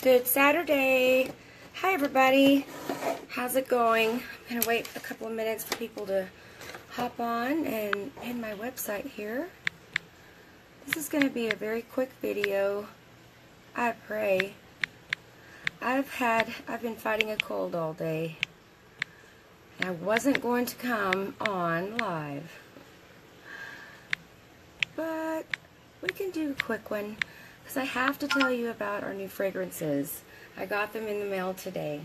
Good Saturday. Hi, everybody. How's it going? I'm going to wait a couple of minutes for people to hop on and hit my website here. This is going to be a very quick video. I pray. I've had, I've been fighting a cold all day. And I wasn't going to come on live. But we can do a quick one because I have to tell you about our new fragrances. I got them in the mail today.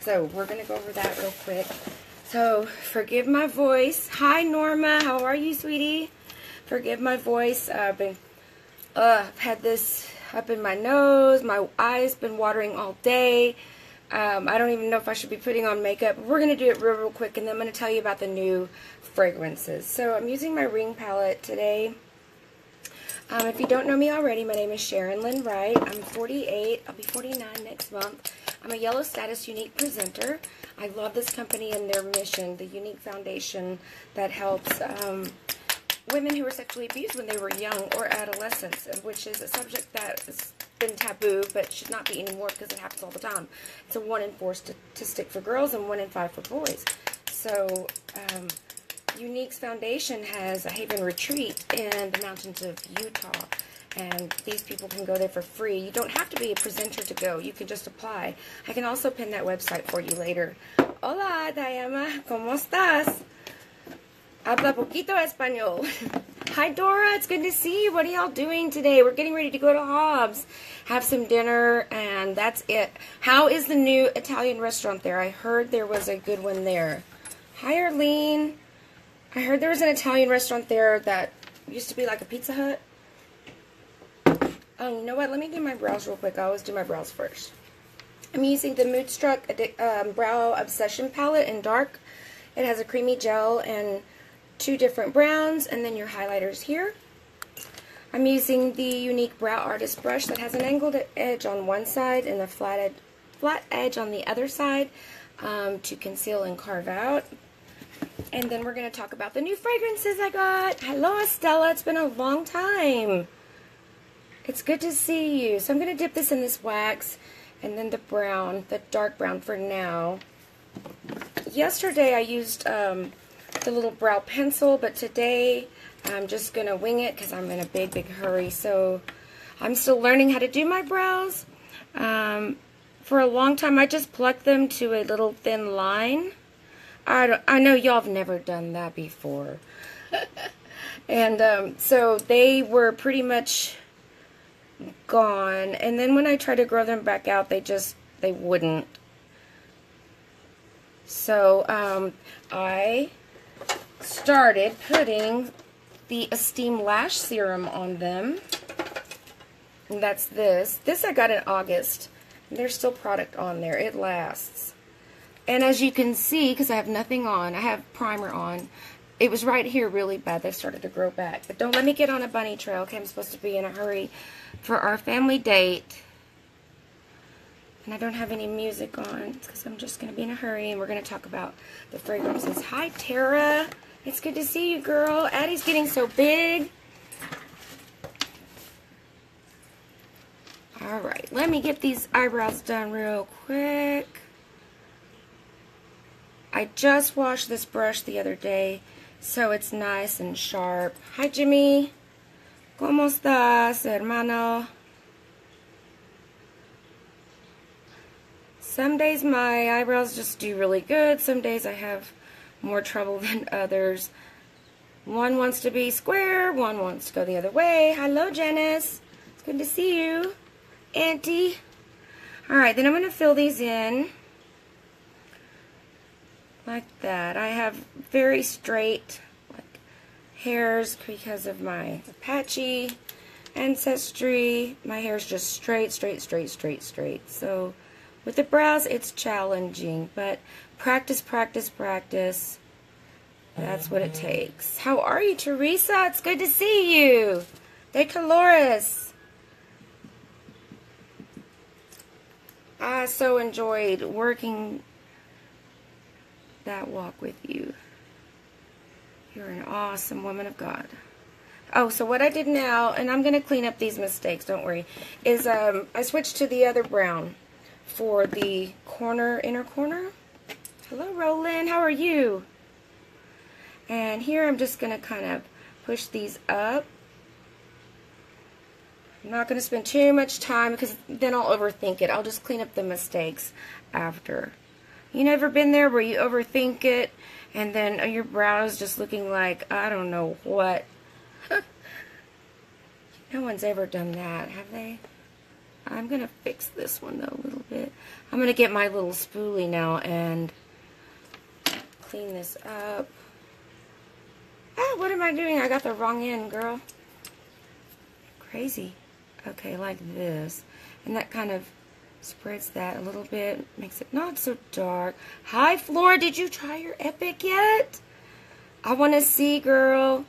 So we're going to go over that real quick. So forgive my voice. Hi Norma, how are you, sweetie? Forgive my voice. I've been uh, I've had this up in my nose. My eyes been watering all day. Um, I don't even know if I should be putting on makeup. We're going to do it real, real quick, and then I'm going to tell you about the new fragrances. So I'm using my ring palette today. Um, if you don't know me already, my name is Sharon Lynn Wright. I'm 48. I'll be 49 next month. I'm a Yellow Status Younique presenter. I love this company and their mission, the Younique Foundation that helps um, women who were sexually abused when they were young or adolescents, which is a subject that has been taboo but should not be anymore because it happens all the time. It's a 1 in 4 statistic for girls and 1 in 5 for boys. So, um, Younique's Foundation has a Haven Retreat in the mountains of Utah. And these people can go there for free. You don't have to be a presenter to go. You can just apply. I can also pin that website for you later. Hola, Diana. ¿Cómo estás? Habla poquito español. Hi, Dora. It's good to see you. What are y'all doing today? We're getting ready to go to Hobbs, have some dinner, and that's it. How is the new Italian restaurant there? I heard there was a good one there. Hi, Arlene. I heard there was an Italian restaurant there that used to be like a Pizza Hut. Oh, you know what? Let me do my brows real quick. I always do my brows first. I'm using the Moodstruck um, Brow Obsession Palette in dark. It has a creamy gel and two different browns, and then your highlighters here. I'm using the Younique Brow Artist brush that has an angled edge on one side and a flat, ed flat edge on the other side um, to conceal and carve out. And then we're going to talk about the new fragrances I got. Hello, Estella. It's been a long time. It's good to see you. So I'm going to dip this in this wax and then the brown, the dark brown for now. Yesterday I used um, the little brow pencil, but today I'm just going to wing it because I'm in a big, big hurry. So I'm still learning how to do my brows. Um, for a long time, I just plucked them to a little thin line. I, I know y'all have never done that before. and um, so they were pretty much gone. And then when I tried to grow them back out, they just, they wouldn't. So um, I started putting the Esteem Lash Serum on them. And that's this. This I got in August. There's still product on there. It lasts. And as you can see, because I have nothing on, I have primer on. It was right here really bad. They started to grow back. But don't let me get on a bunny trail. Okay, I'm supposed to be in a hurry for our family date. And I don't have any music on because I'm just going to be in a hurry and we're going to talk about the fragrances. Hi, Tara. It's good to see you, girl. Addie's getting so big. Alright, let me get these eyebrows done real quick. I just washed this brush the other day, so it's nice and sharp. Hi, Jimmy. ¿Cómo estás, hermano? Some days my eyebrows just do really good. Some days I have more trouble than others. One wants to be square, one wants to go the other way. Hello, Janice. It's good to see you. Auntie. Alright, then I'm going to fill these in like that. I have very straight like, hairs because of my Apache ancestry. My hair is just straight, straight, straight, straight, straight. So with the brows, it's challenging, but practice, practice, practice. That's what it takes. How are you, Teresa? It's good to see you. De Colores. I so enjoyed working that walk with you. You're an awesome woman of God. Oh, so what I did now, and I'm going to clean up these mistakes, don't worry, is um, I switched to the other brown for the corner, inner corner. Hello, Roland. How are you? And here I'm just going to kind of push these up. I'm not going to spend too much time because then I'll overthink it. I'll just clean up the mistakes after. You never been there where you overthink it and then your brow is just looking like, I don't know what. no one's ever done that, have they? I'm going to fix this one, though, a little bit. I'm going to get my little spoolie now and clean this up. Ah, what am I doing? I got the wrong end, girl. Crazy. Okay, like this. And that kind of spreads that a little bit, makes it not so dark. Hi, Flora, did you try your Epic yet? I want to see, girl.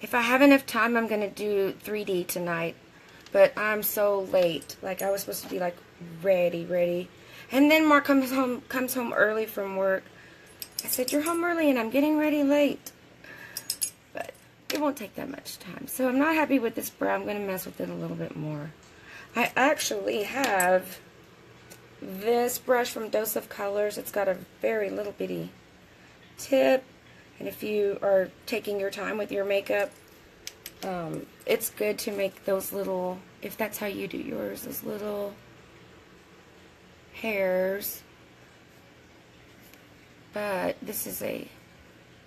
If I have enough time, I'm going to do 3D tonight. But I'm so late. Like, I was supposed to be, like, ready, ready. And then Mark comes home, comes home early from work. I said, you're home early and I'm getting ready late. But it won't take that much time. So I'm not happy with this brow. I'm going to mess with it a little bit more. I actually have this brush from Dose of Colors. It's got a very little bitty tip. And if you are taking your time with your makeup, um, it's good to make those little, if that's how you do yours, those little hairs. But this is a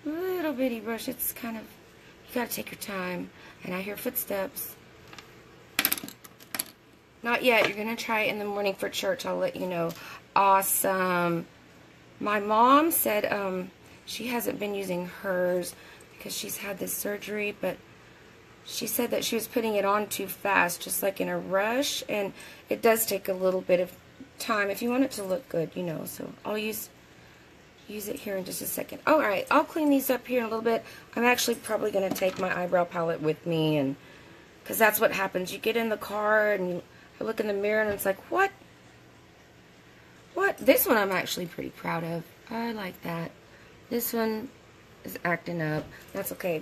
little bitty brush. It's kind of, you gotta take your time. And I hear footsteps. Not yet. You're gonna try it in the morning for church. I'll let you know. Awesome. My mom said, um, she hasn't been using hers because she's had this surgery, but she said that she was putting it on too fast, just like in a rush, and it does take a little bit of time if you want it to look good, you know. So I'll use use it here in just a second. Oh, all right, I'll clean these up here in a little bit. I'm actually probably going to take my eyebrow palette with me, and because that's what happens. You get in the car and you look in the mirror, and it's like, what? What? This one I'm actually pretty proud of. I like that. This one is acting up. That's okay.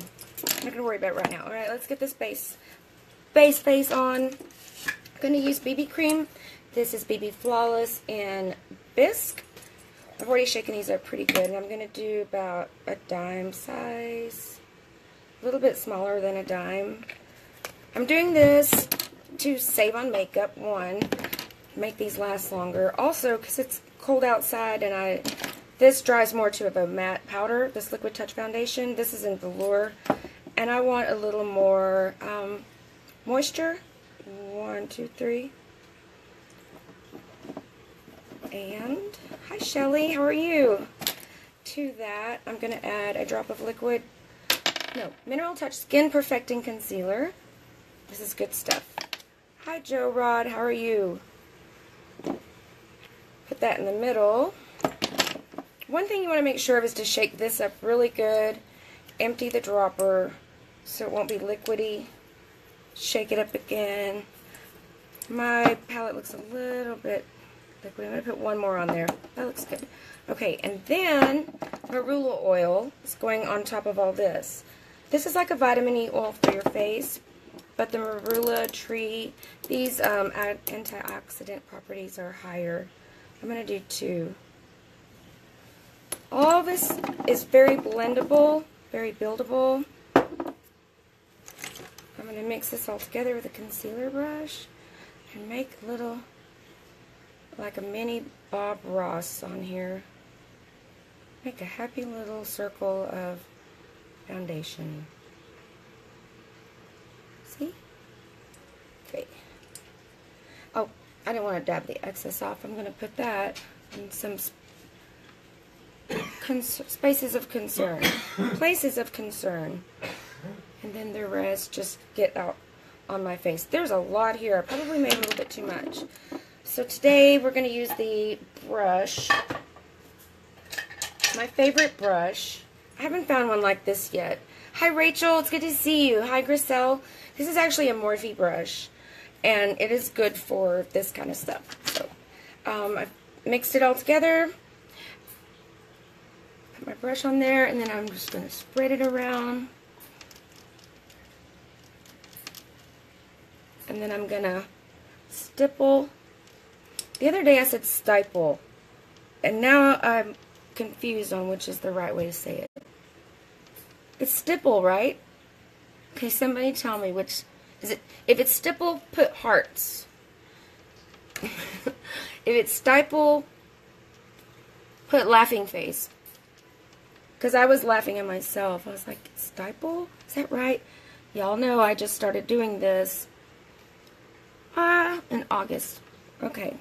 I'm not to worry about it right now. Alright, let's get this base, base face on. I'm going to use BB cream. This is BB Flawless and Bisque. I've already shaken these up pretty good. And I'm to do about a dime size. A little bit smaller than a dime. I'm doing this to save on makeup, one. Make these last longer. Also, because it's cold outside and I this dries more to a matte powder, this Liquid Touch Foundation. This is in Velour. And I want a little more um, moisture. One, two, three. And, hi Shelly, how are you? To that, I'm going to add a drop of liquid, no, Mineral Touch Skin Perfecting Concealer. This is good stuff. Hi Joe Rod, how are you? Put that in the middle. One thing you want to make sure of is to shake this up really good. Empty the dropper so it won't be liquidy. Shake it up again. My palette looks a little bit liquid. I'm going to put one more on there. That looks good. Okay, and then marula oil is going on top of all this. This is like a vitamin E oil for your face, but the marula tree, these um, antioxidant properties are higher. I'm going to do two. All this is very blendable, very buildable. I'm going to mix this all together with a concealer brush and make a little, like a mini Bob Ross on here. Make a happy little circle of foundation. See? Okay. Oh, I didn't want to dab the excess off. I'm going to put that in some spaces of concern, places of concern, and then the rest just get out on my face. There's a lot here. I probably made a little bit too much. So today we're going to use the brush, my favorite brush. I haven't found one like this yet. Hi Rachel, it's good to see you. Hi Griselle. This is actually a Morphe brush, and it is good for this kind of stuff. So um, I've mixed it all together Put my brush on there, and then I'm just going to spread it around. And then I'm going to stipple. The other day I said stipple. And now I'm confused on which is the right way to say it. It's stipple, right? Okay, somebody tell me which is it. If it's stipple, put hearts. if it's stipple, put laughing face. Because I was laughing at myself. I was like, stipple? Is that right? Y'all know I just started doing this ah, in August. Okay.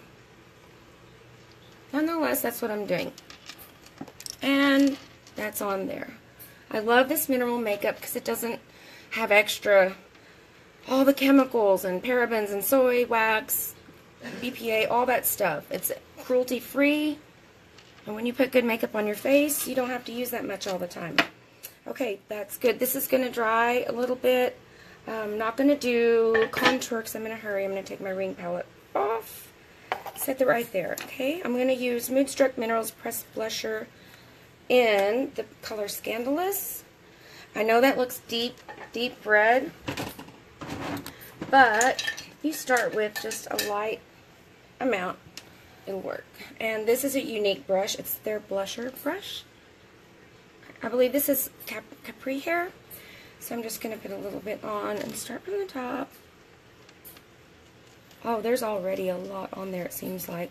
Nonetheless, that's what I'm doing. And that's on there. I love this mineral makeup because it doesn't have extra, all the chemicals and parabens and soy wax, BPA, all that stuff. It's cruelty free. And when you put good makeup on your face, you don't have to use that much all the time. Okay, that's good. This is going to dry a little bit. I'm not going to do contour because I'm in a hurry. I'm going to take my ring palette off. Set it right there, okay? I'm going to use Moodstruck Minerals Pressed Blusher in the color Scandalous. I know that looks deep, deep red, but you start with just a light amount. It'll work. And this is a Younique brush. It's their blusher brush. I believe this is Cap Capri hair. So I'm just going to put a little bit on and start from the top. Oh, there's already a lot on there, it seems like.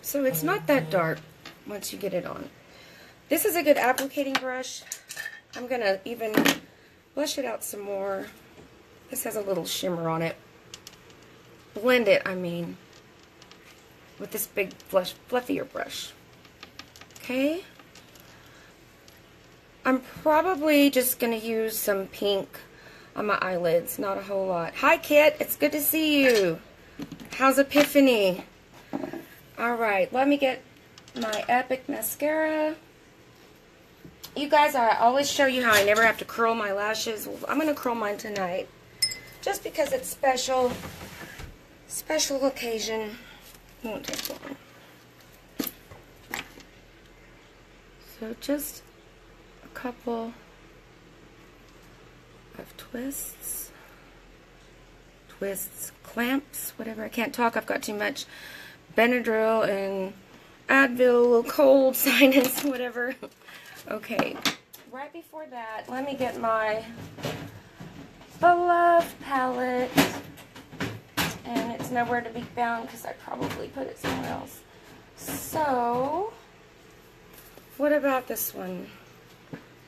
So it's not that dark once you get it on. This is a good applicating brush. I'm going to even blush it out some more. This has a little shimmer on it. Blend it, I mean, with this big flush, fluffier brush. Okay? I'm probably just going to use some pink on my eyelids, not a whole lot. Hi, Kit. It's good to see you. How's Epiphany? All right, let me get my Epic Mascara. You guys, I always show you how I never have to curl my lashes. I'm going to curl mine tonight. Just because it's special. Special occasion. Won't take long. So just a couple of twists. Twists, clamps, whatever. I can't talk. I've got too much Benadryl and Advil, cold, sinus, whatever. Okay, right before that, let me get my Beloved palette. And it's nowhere to be found because I probably put it somewhere else. So, what about this one?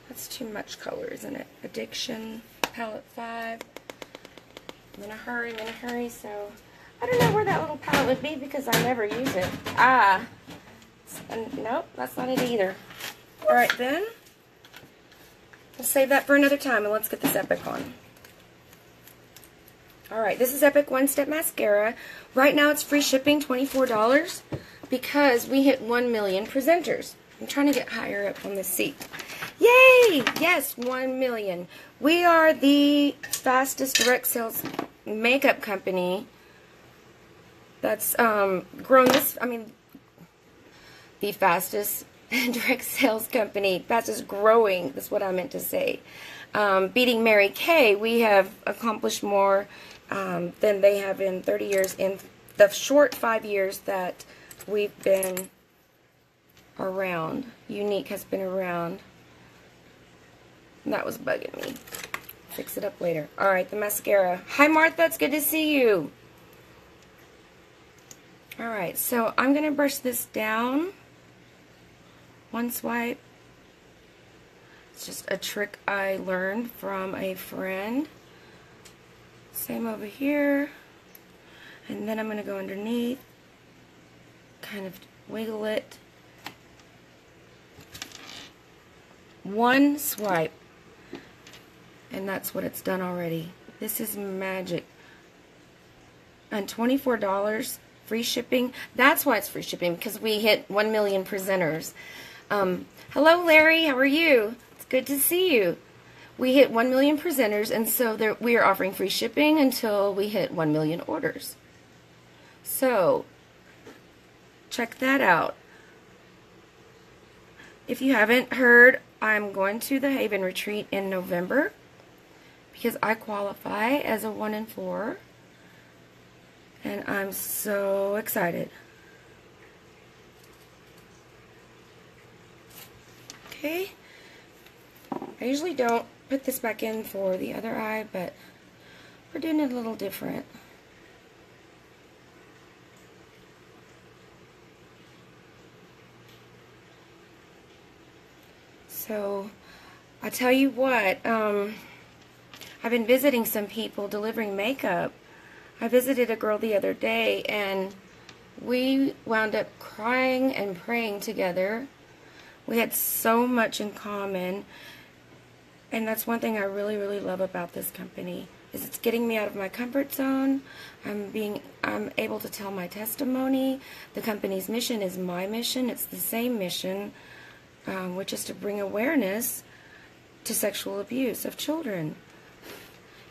That's too much color, isn't it? Addiction, palette 5. I'm in a hurry, I'm in a hurry, so I don't know where that little palette would be because I never use it. Ah, nope, that's not it either. All right, then. We'll save that for another time, and let's get this Epic on. All right, this is Epic One Step Mascara. Right now, it's free shipping, $24, because we hit 1 million presenters. I'm trying to get higher up on the seat. Yay! Yes, 1 million. We are the fastest direct sales makeup company that's um, grown this, I mean, the fastest direct sales company, fastest growing, that's what I meant to say. Um, beating Mary Kay, we have accomplished more um, than they have in 30 years in the short five years that we've been around. Younique has been around. That was bugging me. Fix it up later. Alright, the mascara. Hi, Martha. It's good to see you. Alright, so I'm going to brush this down. One swipe. It's just a trick I learned from a friend. Same over here. And then I'm going to go underneath. Kind of wiggle it. One swipe. And that's what it's done already. This is magic. And $24 free shipping. That's why it's free shipping, because we hit 1 million presenters. Um, hello, Larry. How are you? It's good to see you. we hit 1 million presenters, and so there, we are offering free shipping until we hit 1 million orders. So, check that out. If you haven't heard, I'm going to the Haven Retreat in November because I qualify as a 1 in 4. And I'm so excited. Okay. I usually don't put this back in for the other eye, but we're doing it a little different. So, I tell you what, um, I've been visiting some people delivering makeup. I visited a girl the other day, and we wound up crying and praying together. We had so much in common. And that's one thing I really, really love about this company is it's getting me out of my comfort zone. I'm being, I'm able to tell my testimony. The company's mission is my mission. It's the same mission, um, which is to bring awareness to sexual abuse of children.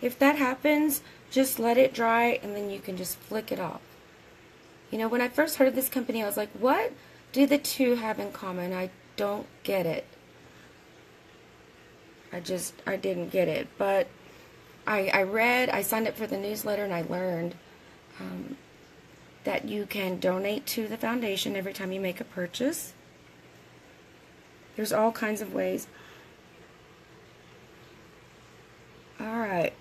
If that happens, just let it dry and then you can just flick it off. You know, when I first heard of this company, I was like, what do the two have in common? I don't get it. I just, I didn't get it. But I, I read, I signed up for the newsletter, and I learned um, that you can donate to the foundation every time you make a purchase. There's all kinds of ways. All right.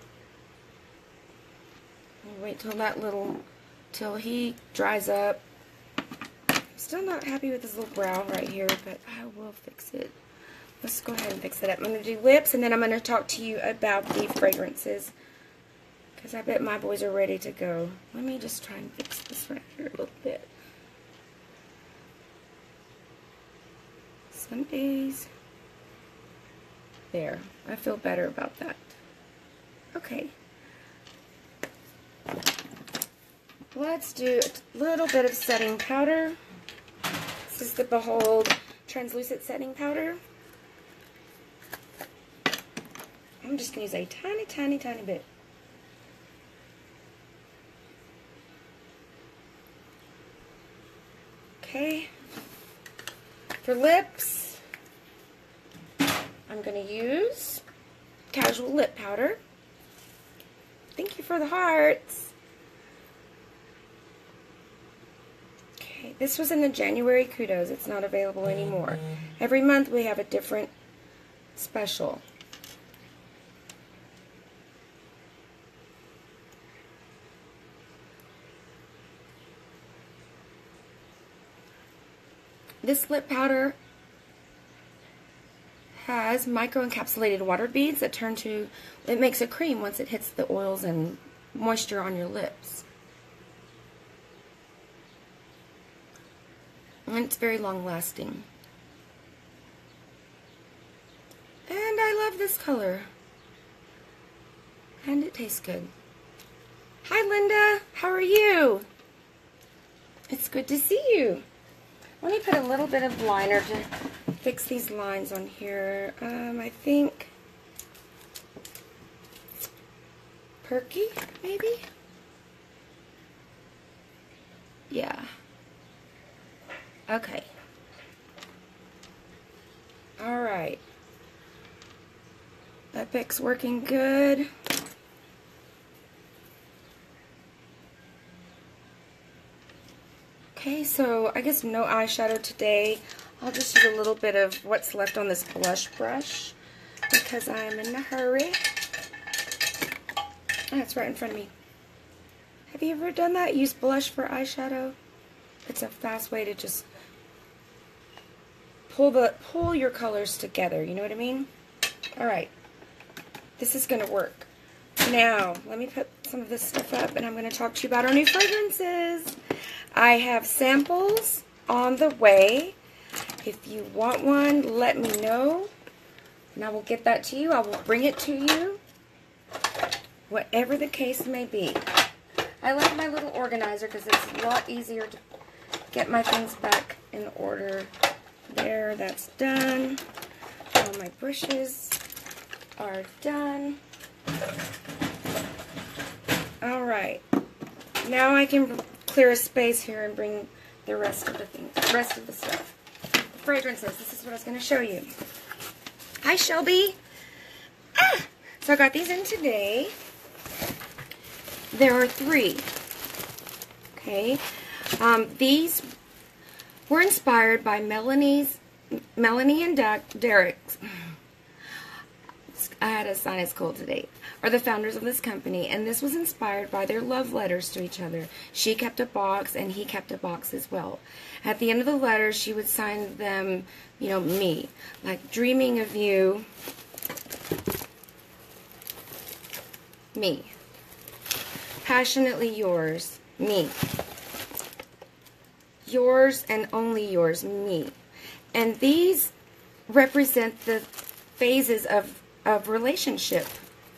I'll wait till that little, till he dries up. Still not happy with this little brow right here, but I will fix it. Let's go ahead and fix it up. I'm going to do lips, and then I'm going to talk to you about the fragrances. Because I bet my boys are ready to go. Let me just try and fix this right here a little bit. Some days. There. I feel better about that. Okay. Let's do a little bit of setting powder. This is the Behold Translucent Setting Powder. I'm just going to use a tiny, tiny, tiny bit. Okay. For lips, I'm going to use Casual Lip Powder. Thank you for the hearts. Okay, this was in the January Kudos. It's not available anymore. Every month we have a different special. This lip powder has microencapsulated water beads that turn to, it makes a cream once it hits the oils and moisture on your lips. And it's very long lasting. And I love this color. And it tastes good. Hi Linda, how are you? It's good to see you. Let me put a little bit of liner to fix these lines on here. Um, I think Perky, maybe? Yeah. Okay. Alright. That Epic's working good. Okay, so I guess no eyeshadow today. I'll just use a little bit of what's left on this blush brush because I'm in a hurry. Oh, it's right in front of me. Have you ever done that? Use blush for eyeshadow? It's a fast way to just pull the pull your colors together. You know what I mean? All right. This is going to work. Now, let me put some of this stuff up and I'm going to talk to you about our new fragrances. I have samples on the way. If you want one, let me know. And I will get that to you. I will bring it to you. Whatever the case may be. I like my little organizer because it's a lot easier to get my things back in order. There, that's done. All my brushes. are done. All right. Now I can clear a space here and bring the rest of the things, rest of the stuff. Fragrances. This is what I was going to show you. Hi, Shelby. Ah! So I got these in today. There are three. Okay. Um, these were inspired by Melanie's, Melanie and Derek's. I had a sinus cold today. Are the founders of this company, and this was inspired by their love letters to each other. She kept a box, and he kept a box as well. At the end of the letters, she would sign them, you know, me, like dreaming of you, me. Passionately yours, me. Yours and only yours, me. And these represent the phases of, of relationship,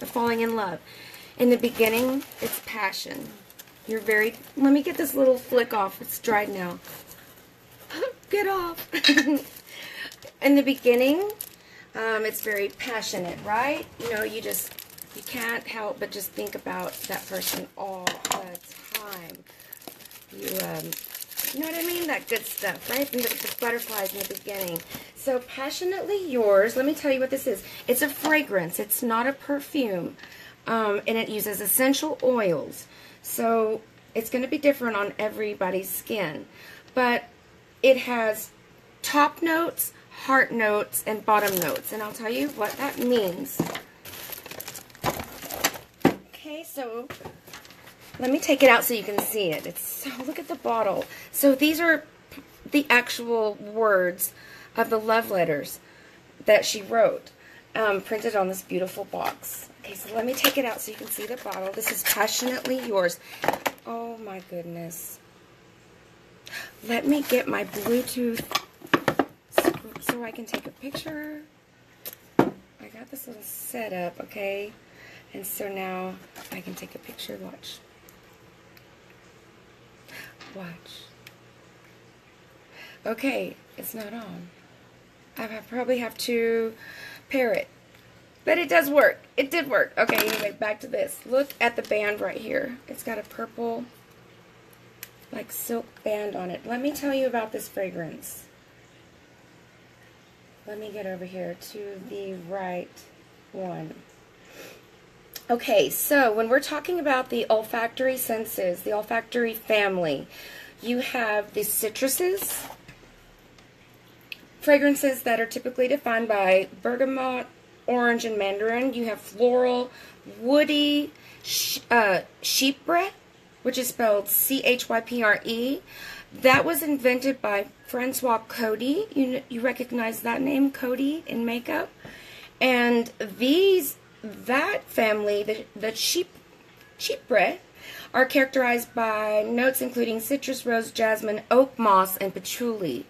of falling in love. In the beginning, it's passion. You're very, let me get this little flick off. It's dried now. get off. in the beginning, um, it's very passionate, right? You know, you just you can't help but just think about that person all the time. You, um, you know what I mean? That good stuff, right? The, the butterflies in the beginning. So, Passionately Yours, let me tell you what this is. It's a fragrance. It's not a perfume. Um, and it uses essential oils. So, it's going to be different on everybody's skin. But it has top notes, heart notes, and bottom notes. And I'll tell you what that means Okay, so let me take it out so you can see it. It's so look at the bottle. So these are the actual words of the love letters that she wrote, um, printed on this beautiful box. Okay, so let me take it out so you can see the bottle. This is passionately yours. Oh my goodness. Let me get my Bluetooth so I can take a picture. I got this little setup, okay? And so now I can take a picture. Watch. Watch. Okay, it's not on. I probably have to pair it. But it does work. It did work. Okay, anyway, back to this. Look at the band right here. It's got a purple, like, silk band on it. Let me tell you about this fragrance. Let me get over here to the right one. Okay, so when we're talking about the olfactory senses, the olfactory family, you have the citruses, fragrances that are typically defined by bergamot, orange, and mandarin. You have floral, woody, sh uh, chypre, which is spelled C-H-Y-P-R-E. That was invented by Francois Coty. You, you recognize that name, Coty, in makeup. And these that family, the, the sheep, chypre, are characterized by notes including citrus, rose, jasmine, oak moss, and patchouli.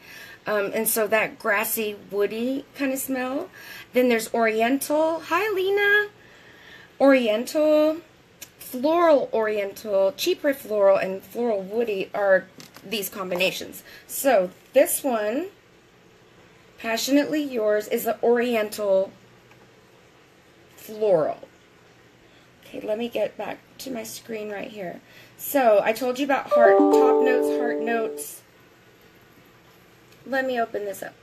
Um, and so that grassy, woody kind of smell. Then there's oriental. Hi, Lena. Oriental, floral oriental, chypre floral, and floral woody are these combinations. So this one, Passionately Yours, is the oriental floral. Okay, let me get back to my screen right here. So, I told you about heart, top notes, heart notes. Let me open this up.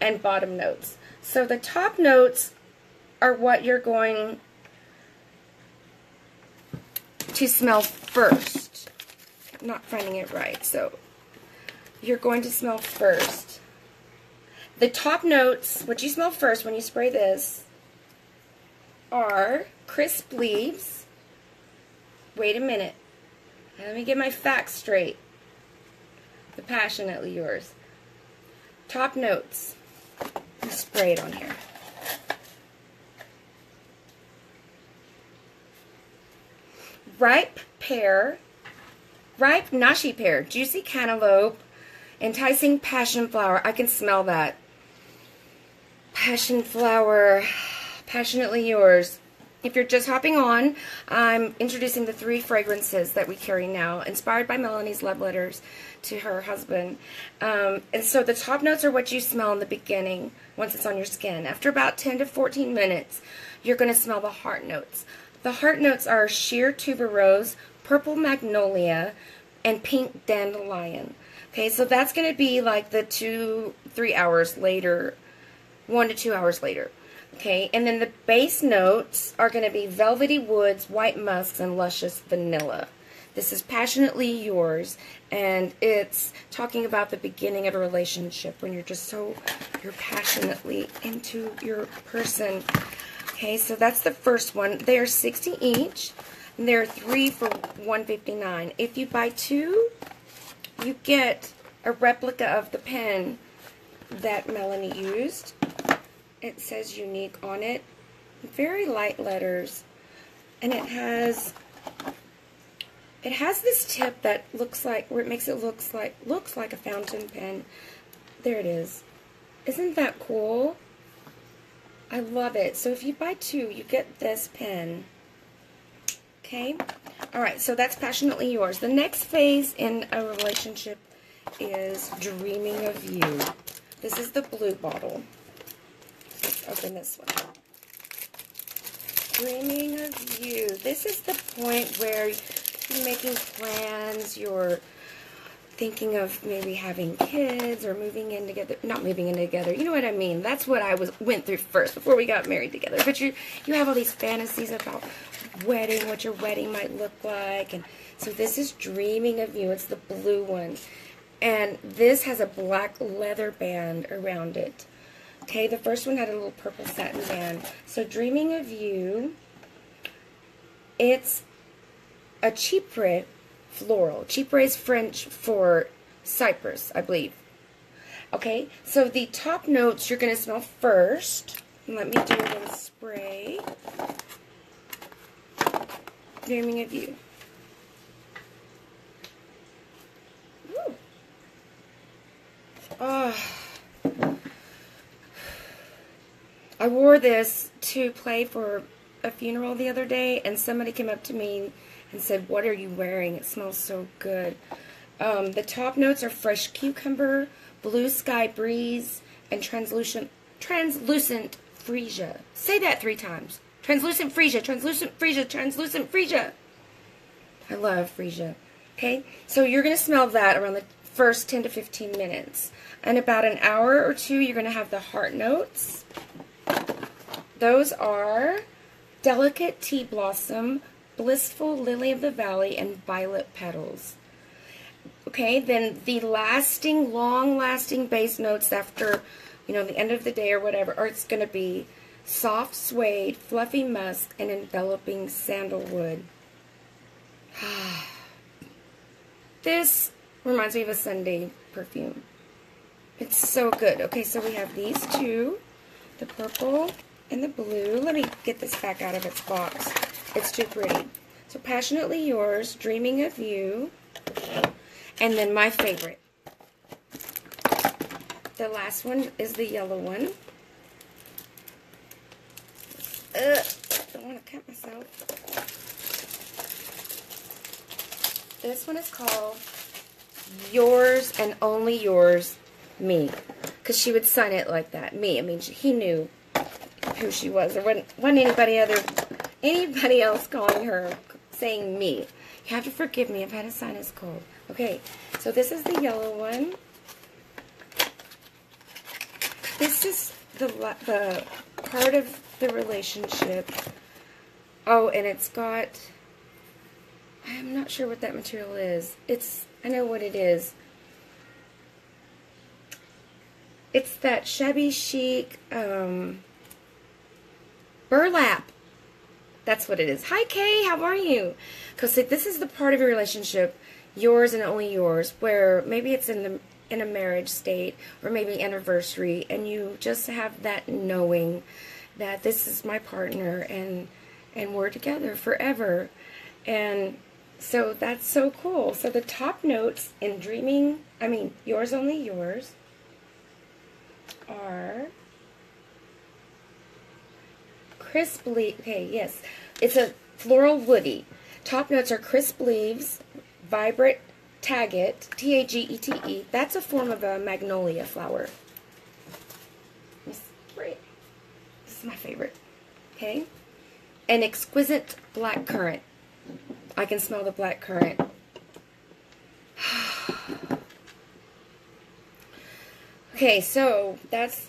And bottom notes. So, the top notes are what you're going to smell first. I'm not finding it right, so you're going to smell first. The top notes, what you smell first when you spray this, are crisp leaves. Wait a minute. Let me get my facts straight. The passionately yours. Top notes. spray it on here. Ripe pear, ripe nashi pear, juicy cantaloupe, enticing passion flower. I can smell that. Passion flower. Passionately yours. if you're just hopping on, I'm introducing the three fragrances that we carry now, inspired by Melanie's love letters to her husband. Um, and so the top notes are what you smell in the beginning once it's on your skin. After about 10 to 14 minutes, you're going to smell the heart notes. The heart notes are sheer tuberose, purple magnolia, and pink dandelion. Okay, so that's going to be like the two, three hours later, one to two hours later. Okay, and then the base notes are going to be velvety woods, white musks, and luscious vanilla. This is Passionately Yours, and it's talking about the beginning of a relationship when you're just so, you're passionately into your person. Okay, so that's the first one. They are 60 each, and there are three for 159 If you buy two, you get a replica of the pen that Melanie used. It says Younique on it. Very light letters. And it has it has this tip that looks like where it makes it looks like looks like a fountain pen. There it is. Isn't that cool? I love it. So if you buy two, you get this pen. Okay? Alright, so that's passionately yours. The next phase in a relationship is dreaming of you. This is the blue bottle. Open this one. Dreaming of you. This is the point where you're making plans, you're thinking of maybe having kids or moving in together not moving in together you know what i mean? That's what i was went through first before we got married together. But you you have all these fantasies about wedding what your wedding might look like and so this is dreaming of you. It's the blue one. And this has a black leather band around it Okay, the first one had a little purple satin band. So Dreaming of You, it's a chypre floral. Chypre is French for cypress, I believe. Okay, so the top notes you're going to smell first. Let me do a little spray. Dreaming of You. Ooh. Oh. I wore this to play for a funeral the other day, and somebody came up to me and said, what are you wearing? It smells so good. Um, the top notes are fresh cucumber, blue sky breeze, and translucent, translucent freesia. Say that three times. Translucent freesia, translucent freesia, translucent freesia. I love freesia. Okay, so you're going to smell that around the first 10 to 15 minutes. In about an hour or two, you're going to have the heart notes. Those are Delicate Tea Blossom, Blissful Lily of the Valley, and Violet Petals. Okay, then the lasting, long-lasting base notes after, you know, the end of the day or whatever, are it's going to be soft suede, fluffy musk, and enveloping sandalwood. this reminds me of a Sunday perfume. It's so good. Okay, so we have these two, the purple and the blue. Let me get this back out of its box. It's too pretty. So Passionately Yours, Dreaming of You, and then my favorite. The last one is the yellow one. Ugh, don't want to cut myself. This one is called Yours and Only Yours, Me. Because she would sign it like that, me. I mean, he knew who she was. There wasn't, wasn't anybody other, anybody else calling her, saying me. You have to forgive me. I've had a sinus cold. Okay, so this is the yellow one. This is the the part of the relationship. Oh, and it's got. I'm not sure what that material is. It's. I know what it is. It's that shabby chic. Um, Burlap. That's what it is. Hi, Kay. How are you? Because this is the part of your relationship, yours and only yours, where maybe it's in the in a marriage state or maybe anniversary, and you just have that knowing that this is my partner and and we're together forever. And so that's so cool. So the top notes in Dreaming, I mean, yours only yours, are crisp leaf. Okay, yes. It's a floral woody. Top notes are crisp leaves, vibrant taget, T A G E T E. That's a form of a magnolia flower. This is my favorite. Okay. An exquisite black currant. I can smell the black currant. okay, so that's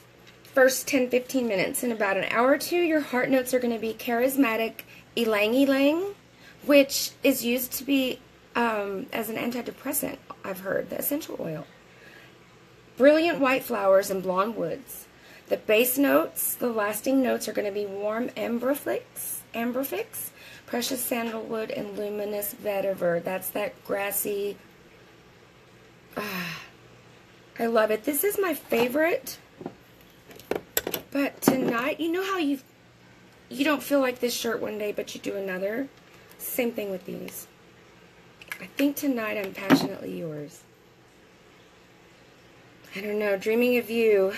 first 10 15 minutes. In about an hour or two, your heart notes are going to be charismatic ylang ylang, which is used to be um, as an antidepressant, I've heard, the essential oil. Brilliant white flowers and blonde woods. The base notes, the lasting notes are going to be warm Ambrofix, Ambrofix, precious sandalwood, and luminous vetiver. That's that grassy. Ah, I love it. This is my favorite. But tonight, you know how you you don't feel like this shirt one day, but you do another? Same thing with these. I think tonight I'm passionately yours. I don't know, dreaming of you.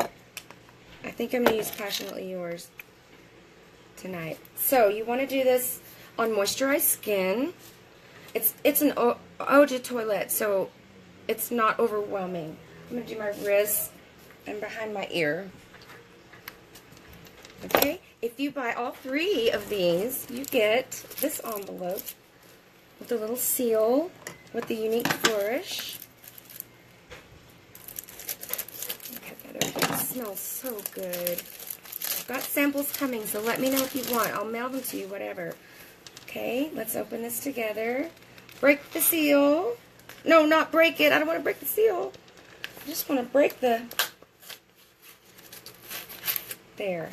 I think I'm going to use passionately yours tonight. So you want to do this on moisturized skin. It's it's an eau de toilette, so it's not overwhelming. I'm going to do my wrist and behind my ear. Okay, if you buy all three of these, you get this envelope with a little seal with the Younique flourish. It smells so good. I've got samples coming, so let me know if you want. I'll mail them to you, whatever. Okay, let's open this together. Break the seal. No, not break it. I don't want to break the seal. I just want to break the... There.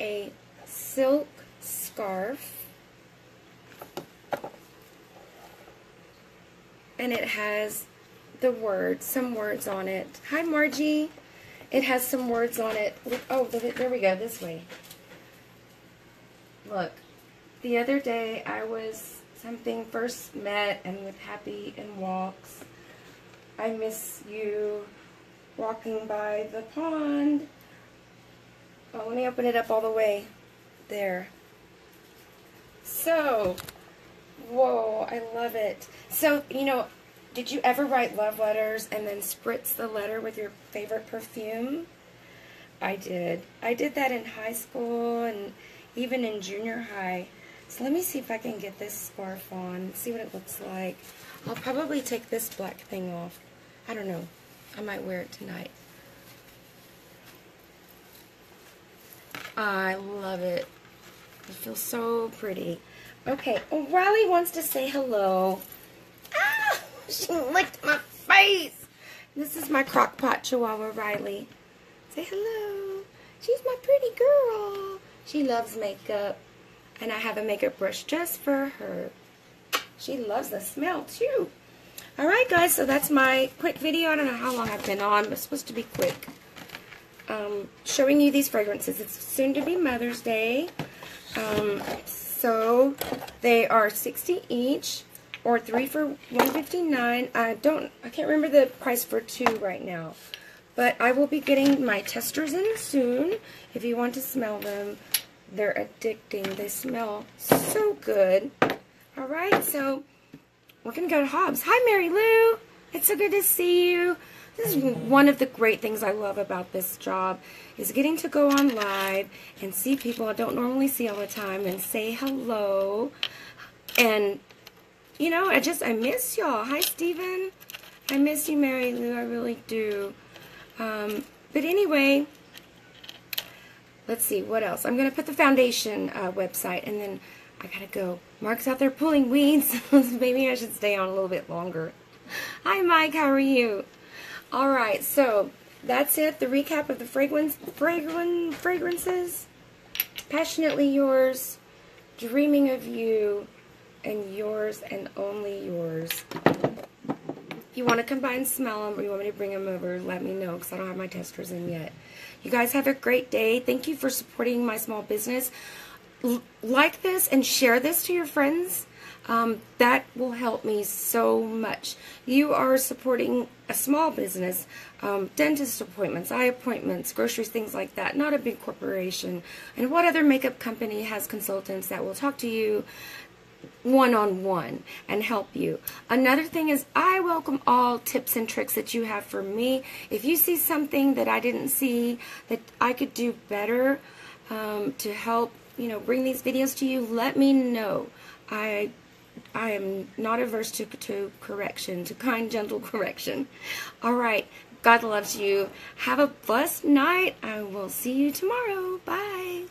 a silk scarf. And it has the words, some words on it. Hi, Margie. It has some words on it. Oh, there we go, this way. Look, the other day I was something first met and with happy and walks. I miss you walking by the pond Oh, let me open it up all the way. There. So, whoa, I love it. So, you know, did you ever write love letters and then spritz the letter with your favorite perfume? I did. I did that in high school and even in junior high. So let me see if I can get this scarf on, see what it looks like. I'll probably take this black thing off. I don't know. I might wear it tonight. I love it. It feels so pretty. Okay, Riley wants to say hello. Ah, she licked my face. This is my crockpot chihuahua, Riley. Say hello. She's my pretty girl. She loves makeup. And I have a makeup brush just for her. She loves the smell, too. Alright, guys, so that's my quick video. I don't know how long I've been on, but it's supposed to be quick um, showing you these fragrances. It's soon to be Mother's Day. Um, so they are 60 each or three for 159 I don't, I can't remember the price for two right now. But I will be getting my testers in soon. If you want to smell them, they're addicting. They smell so good. Alright, so we're going to go to Hobbs. Hi, Mary Lou. It's so good to see you. This is one of the great things I love about this job is getting to go on live and see people I don't normally see all the time and say hello. And, you know, I just, I miss y'all. Hi, Steven. I miss you, Mary Lou. I really do. Um, but anyway, let's see, what else? I'm going to put the foundation uh, website and then I got to go. Mark's out there pulling weeds. Maybe I should stay on a little bit longer. Hi, Mike. How are you? All right, so that's it. The recap of the fragrance, fragrance, fragrances. Passionately yours, dreaming of you, and yours and only yours. If you want to combine smell them or you want me to bring them over, let me know because I don't have my testers in yet. You guys have a great day. Thank you for supporting my small business. Like this and share this to your friends. um, that will help me so much. You are supporting a small business, um, dentist appointments, eye appointments, groceries, things like that, not a big corporation. And what other makeup company has consultants that will talk to you one on one and help you. Another thing is, I welcome all tips and tricks that you have for me. If you see something that I didn't see that I could do better um, to help, you know, bring these videos to you, let me know. I I am not averse to, to correction, to kind, gentle correction. All right. God loves you. Have a blessed night. I will see you tomorrow. Bye.